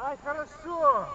Ай, хорошо!